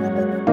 Bye.